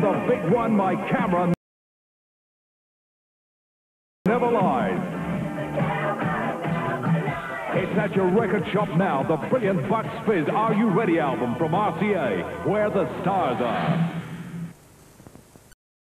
The big one, my camera never lies. It's at your record shop now, the brilliant Bucks Fizz Are You Ready album from RCA, where the stars are.